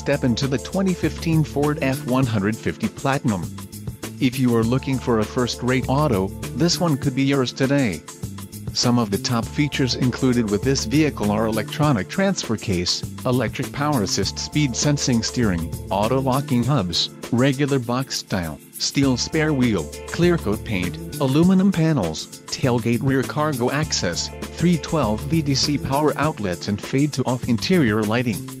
step into the 2015 Ford F-150 Platinum. If you are looking for a first-rate auto, this one could be yours today. Some of the top features included with this vehicle are electronic transfer case, electric power assist speed sensing steering, auto locking hubs, regular box style, steel spare wheel, clear coat paint, aluminum panels, tailgate rear cargo access, 312 VDC power outlets and fade to off interior lighting.